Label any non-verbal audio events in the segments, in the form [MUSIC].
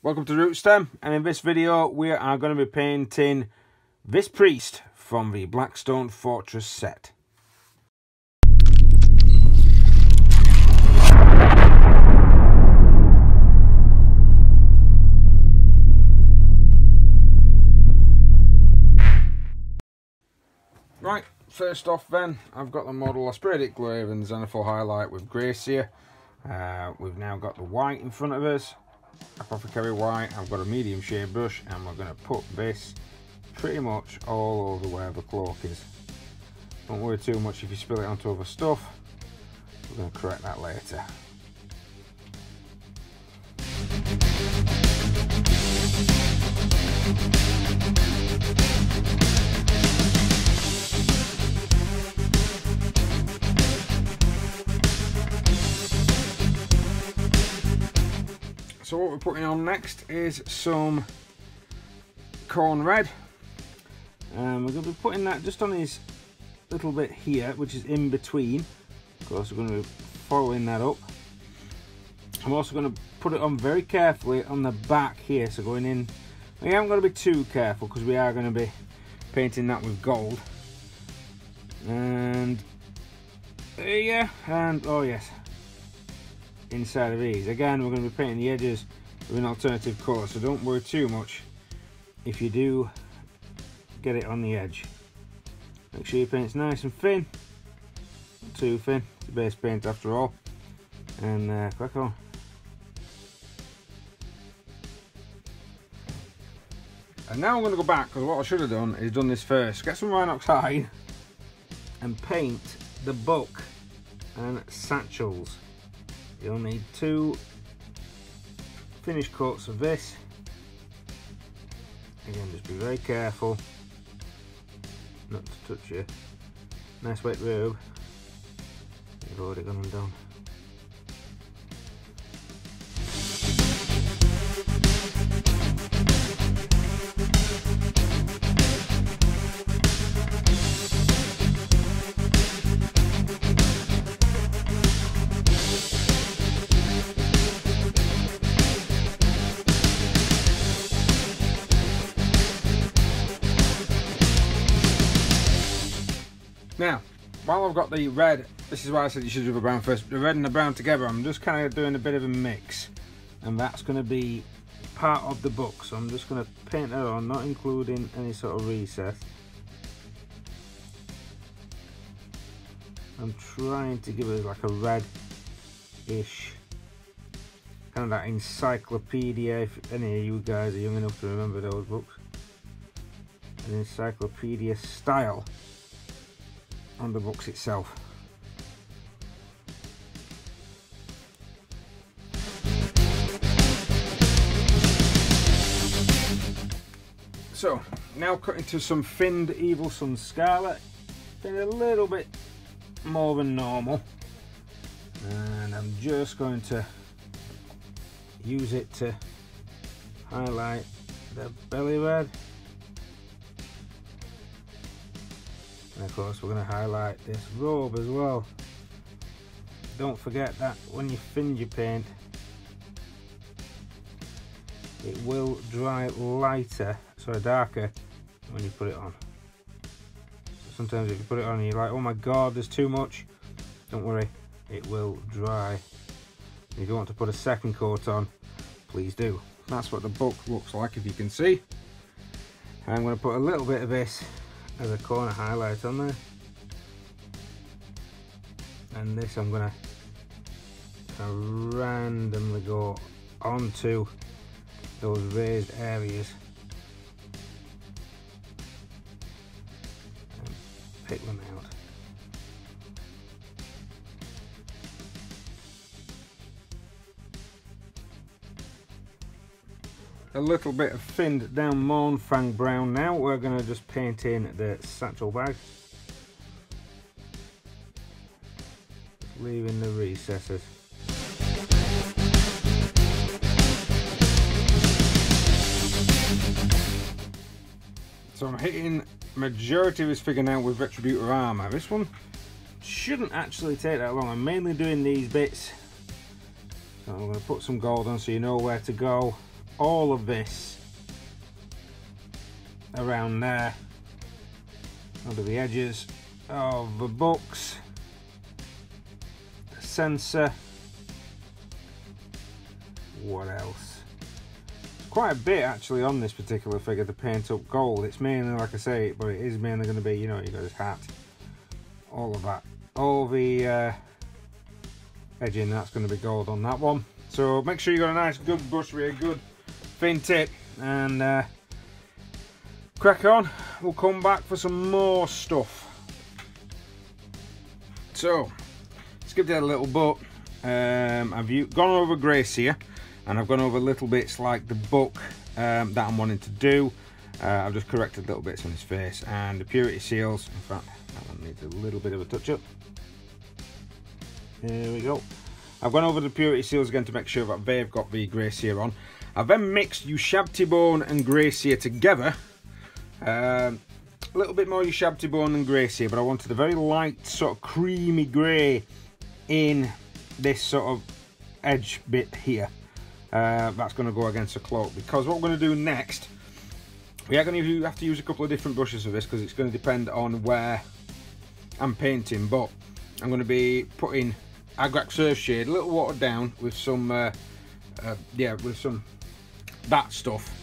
Welcome to Rootstem and in this video we are going to be painting this priest from the Blackstone Fortress set. Right, first off then, I've got the model, I sprayed it glue and Zenithal highlight with Grey Seer. Uh, we've now got the white in front of us, Apothecary white, I've got a medium shade brush and we're going to put this pretty much all over where the cloak is. Don't worry too much if you spill it onto other stuff, we're going to correct that later. So what we're putting on next is some Khorne Red. And we're going to be putting that just on his little bit here, which is in between. Of course, we're going to be following that up. I'm also going to put it on very carefully on the back here, so going in. We haven't got to be too careful because we are going to be painting that with gold. And there you go. and oh yes, inside of these. Again, we're going to be painting the edges with an alternative colour, so don't worry too much if you do get it on the edge. Make sure your paint's nice and thin, not too thin, it's a base paint after all, and uh, crack on. And now I'm going to go back, because what I should have done is done this first. Get some Rhinox and paint the book and satchels. You'll need two finished coats of this. Again, just be very careful not to touch your nice wet robe. You've already gone. Now, I've got the red, this is why I said you should do the brown first, the red and the brown together, I'm just kind of doing a bit of a mix. And that's going to be part of the book. So I'm just going to paint it on, not including any sort of recess. I'm trying to give it like a red-ish, kind of that encyclopedia, if any of you guys are young enough to remember those books. An encyclopedia style on the box itself. So, now cutting to some finned Evil Sun Scarlet. Been a little bit more than normal. And I'm just going to use it to highlight the belly red. And of course we're going to highlight this robe as well. Don't forget that when you fin your paint it will dry lighter sorry darker when you put it on. Sometimes if you put it on and you're like oh my god there's too much don't worry it will dry. If you want to put a second coat on please do. That's what the book looks like if you can see. I'm going to put a little bit of this as a corner highlight on there. And this I'm gonna randomly go onto those raised areas and pick them a little bit of thinned down Mournfang brown now. We're going to just paint in the satchel bag. Leaving the recesses. So I'm hitting majority of this figure now with Retributor armor. This one shouldn't actually take that long. I'm mainly doing these bits. So I'm going to put some gold on so you know where to go all of this around there under the edges of the books the censer what else? Quite a bit actually on this particular figure to paint up gold. It's mainly like I say but it is mainly going to be you know you got his hat all of that. All the uh, edging that's going to be gold on that one. So make sure you got a nice good brush with a good thin tip and uh, crack on. We'll come back for some more stuff. So skip that a little bit um, I've gone over Grey Seer and I've gone over little bits like the book um, that I'm wanting to do. Uh, I've just corrected little bits on his face and the purity seals. In fact that one needs a little bit of a touch up. Here we go. I've gone over the purity seals again to make sure that they've got the Grey Seer on I've then mixed Ushabti bone and Grey Seer together. Um, a little bit more Ushabti bone than Grey Seer but I wanted a very light sort of creamy grey in this sort of edge bit here. Uh, that's going to go against the cloak because what we're going to do next we are going to have to use a couple of different brushes for this because it's going to depend on where I'm painting but I'm going to be putting Agrax Earthshade a little watered down with some uh, uh, yeah with some that stuff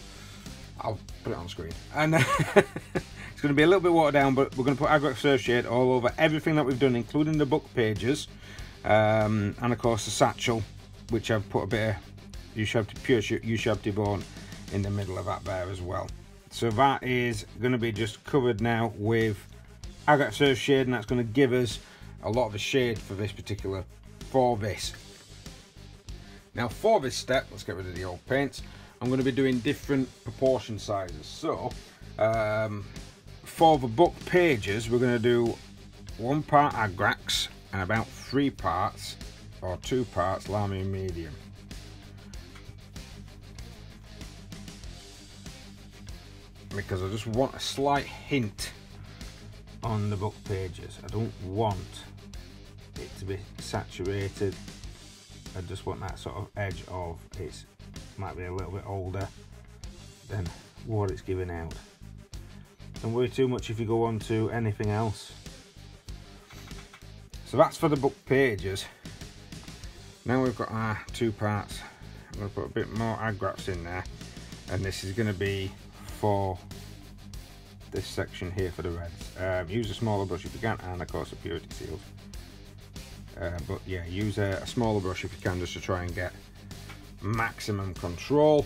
I'll put it on screen and [LAUGHS] it's going to be a little bit watered down but we're going to put Agrax Shade all over everything that we've done including the book pages um, and of course the satchel which I've put a bit of Ushabti, pure Ushabti bone in the middle of that there as well. So that is going to be just covered now with Agrax Shade, and that's going to give us a lot of the shade for this particular, for this. Now for this step, let's get rid of the old paints, I'm going to be doing different proportion sizes. So um, for the book pages, we're going to do one part Agrax and about three parts or two parts Lahmian Medium. Because I just want a slight hint on the book pages. I don't want it to be saturated. I just want that sort of edge of it might be a little bit older than what it's giving out. Don't worry too much if you go on to anything else. So that's for the book pages. Now we've got our two parts. I'm going to put a bit more Agrax in there. And this is going to be for this section here for the reds. Um, use a smaller brush if you can, and of course the purity seals. Uh, but yeah, use a, a, smaller brush if you can just to try and get maximum control.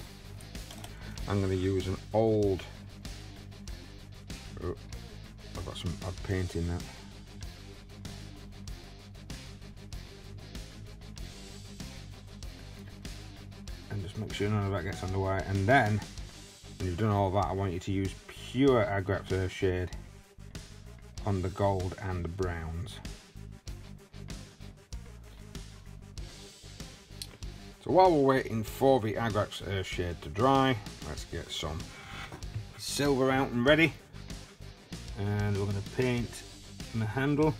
I'm going to use an old, oh, I've got some odd paint in that. and just make sure none of that gets white and then when you've done all that I want you to use pure Agrax Earthshade uh, on the gold and the browns so while we're waiting for the Agrax Earthshade uh, to dry let's get some silver out and ready and we're going to paint the handle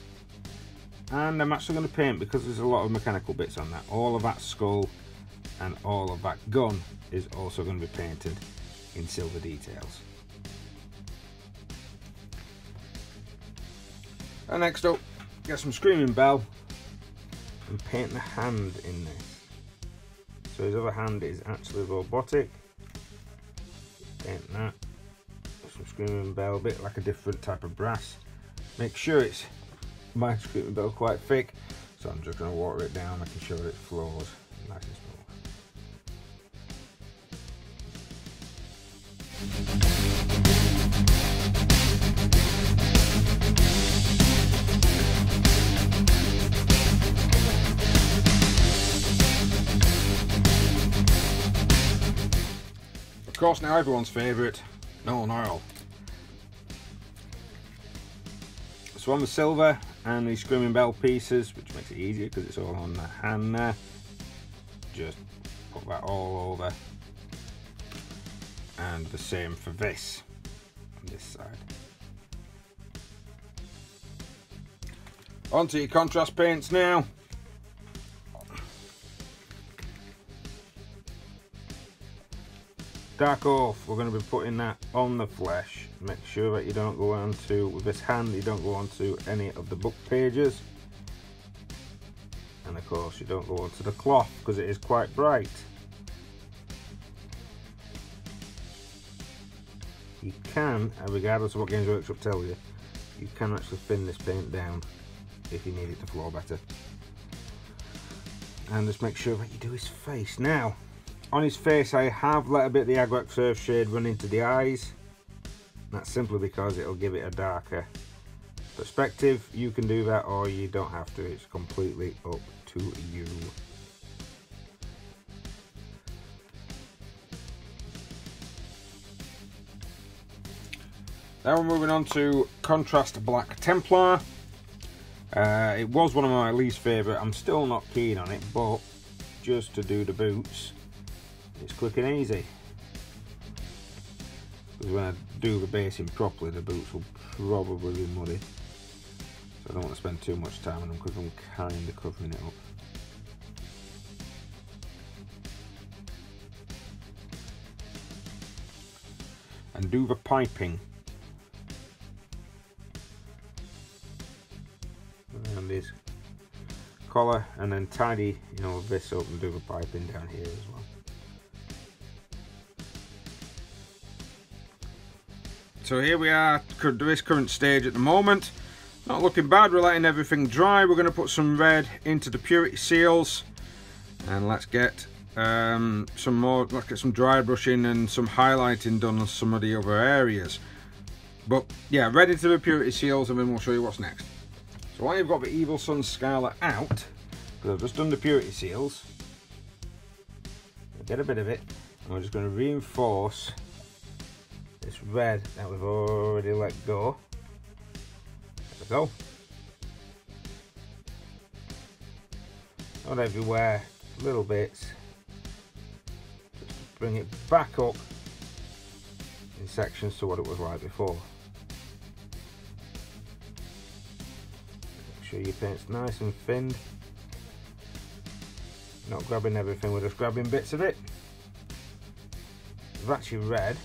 and I'm actually going to paint because there's a lot of mechanical bits on that all of that skull and all of that gun is also going to be painted in silver details. And next up, get some Screaming Bell and paint the hand in this. So his other hand is actually robotic. Paint that. Some Screaming Bell, a bit like a different type of brass. Make sure it's my Screaming Bell quite thick, so I'm just going to water it down, making sure it flows nice and smooth. Of course, now everyone's favourite, Nuln Oil. So on the silver and the Screaming Bell pieces, which makes it easier because it's all on the hand there, just put that all over and the same for this on this side. Onto your contrast paints now. Dark oath, we're going to be putting that on the flesh. Make sure that you don't go onto, with this hand, you don't go onto any of the book pages. And of course you don't go onto the cloth because it is quite bright. You can, uh, regardless of what Games Workshop tells you, you can actually thin this paint down if you need it to flow better. And just make sure that you do his face. Now, on his face I have let a bit of the Agrax Earthshade run into the eyes. That's simply because it'll give it a darker perspective. You can do that or you don't have to. It's completely up to you. Now we're moving on to Contrast Black Templar. Uh, it was one of my least favourite. I'm still not keen on it, but just to do the boots, it's quick and easy. Because when I do the basing properly, the boots will probably be muddy. So I don't want to spend too much time on them because I'm kind of covering it up. And do the piping. Around this collar and then tidy you know this up and do the piping down here as well. So here we are to this current stage at the moment. Not looking bad, we're letting everything dry. We're going to put some red into the purity seals and let's get um, some more, let's get some dry brushing and some highlighting done on some of the other areas. But yeah, red into the purity seals and then we'll show you what's next. So while you've got the Evil sun Scarlet out, because I've just done the purity seals, get a bit of it and we're just going to reinforce this red that we've already let go. There we go. Not everywhere, little bits. Just bring it back up in sections to what it was like before. Make sure your paint's nice and thinned. Not grabbing everything, we're just grabbing bits of it. It's actually red.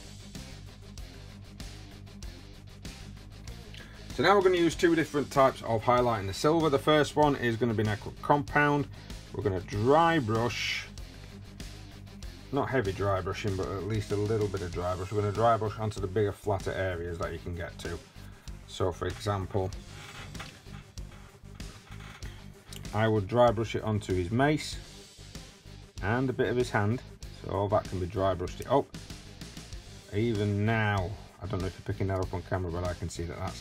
So now we're going to use two different types of highlighting the silver. The first one is going to be Necron Compound. We're going to dry brush, not heavy dry brushing, but at least a little bit of dry brush. We're going to dry brush onto the bigger, flatter areas that you can get to. So for example, I would dry brush it onto his mace and a bit of his hand. So all that can be dry brushed it up. Even now, I don't know if you're picking that up on camera, but I can see that that's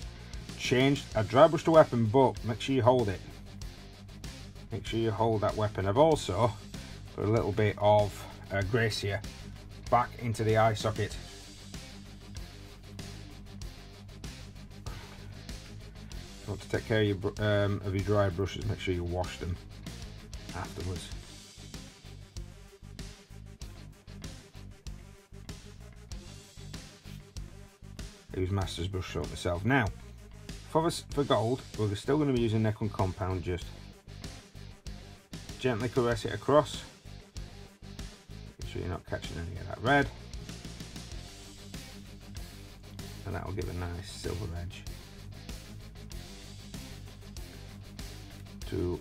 changed. a dry brushed the weapon, but make sure you hold it. Make sure you hold that weapon. I've also put a little bit of uh, Grey Seer back into the eye socket. You want to take care of your, um, of your dry brushes, make sure you wash them afterwards. Use Master's brush stroke myself. Now, for, for gold, we're still going to be using Necron Compound just gently caress it across. Make sure you're not catching any of that red. And that will give a nice silver edge to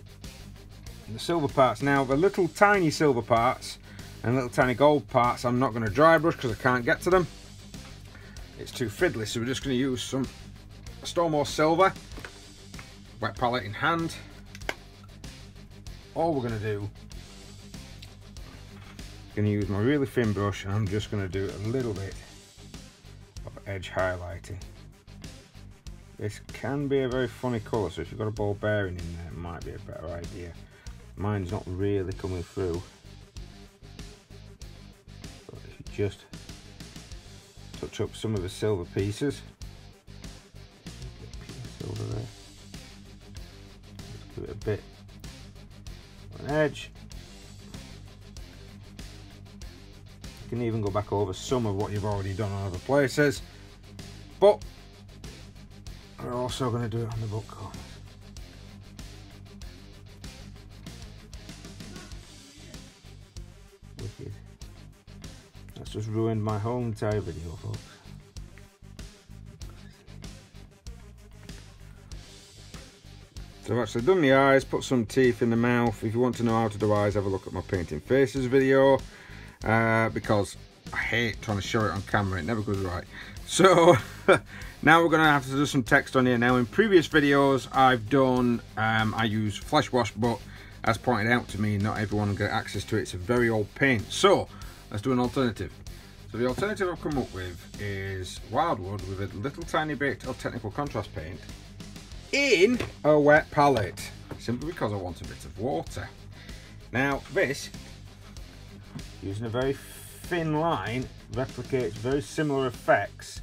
the silver parts. Now the little tiny silver parts and little tiny gold parts I'm not going to dry brush because I can't get to them. It's too fiddly so we're just going to use some Stormhost Silver, wet palette in hand. All we're going to do, going to use my really thin brush and I'm just going to do a little bit of edge highlighting. This can be a very funny colour, so if you've got a ball bearing in there, it might be a better idea. Mine's not really coming through. But if you just touch up some of the silver pieces, edge. You can even go back over some of what you've already done on other places. But we're also going to do it on the book corners. Wicked. That's just ruined my whole entire video, folks. So I've actually done the eyes, put some teeth in the mouth. If you want to know how to do eyes, have a look at my painting faces video. Uh, because I hate trying to show it on camera, it never goes right. So [LAUGHS] now we're going to have to do some text on here. Now in previous videos I've done, um, I use flesh wash, but as pointed out to me, not everyone get access to it. It's a very old paint. So let's do an alternative. So the alternative I've come up with is Wyldwood with a little tiny bit of technical contrast paint in a wet palette simply because I want a bit of water. Now this, using a very thin line, replicates very similar effects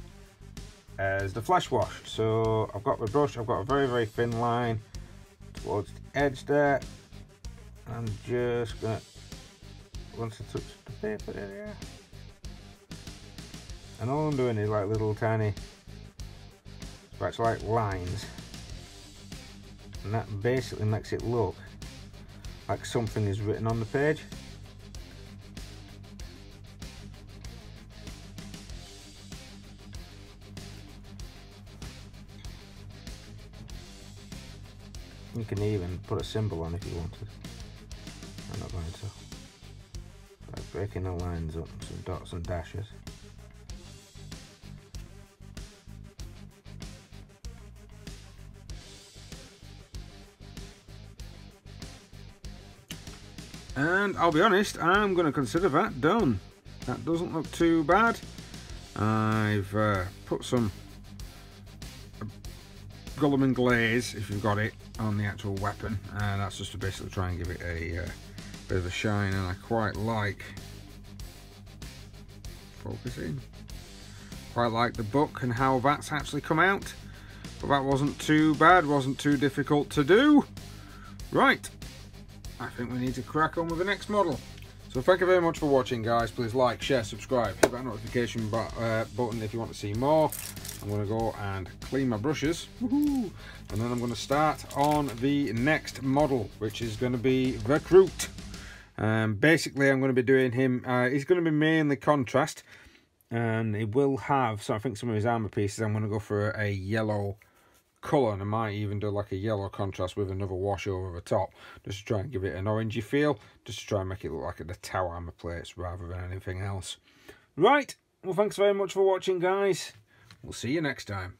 as the flesh wash. So I've got my brush, I've got a very very thin line towards the edge there. I'm just gonna, once I touch the paper area, and all I'm doing is like little tiny scratch like lines and that basically makes it look like something is written on the page. You can even put a symbol on if you wanted. I'm not going to. Like breaking the lines up some dots and dashes and I'll be honest I'm going to consider that done. That doesn't look too bad. I've uh, put some Guilliman glaze if you've got it on the actual weapon. And that's just to basically try and give it a uh, bit of a shine and I quite like focusing. Quite like the book and how that's actually come out. But that wasn't too bad wasn't too difficult to do. Right I think we need to crack on with the next model. So thank you very much for watching guys. Please like, share, subscribe, hit that notification uh, button if you want to see more. I'm going to go and clean my brushes. And then I'm going to start on the next model, which is going to be Recruit. Um, basically, I'm going to be doing him, uh, he's going to be mainly contrast. And he will have, so I think some of his armor pieces, I'm going to go for a yellow colour and I might even do like a yellow contrast with another wash over the top just to try and give it an orangey feel just to try and make it look like the tower armor plates rather than anything else. Right well thanks very much for watching guys. We'll see you next time